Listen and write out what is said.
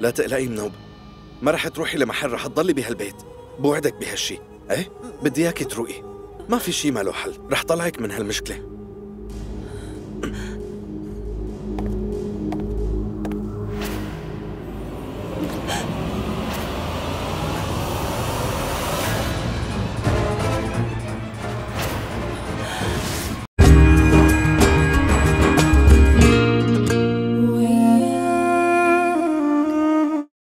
لا تقلقي منوب ما رح تروحي لمحل رح تضلي بهالبيت. بوعدك بهالشي. إيه؟ بدي إياكي تروقي. ما في شي ما له حل. رح طلعك من هالمشكلة.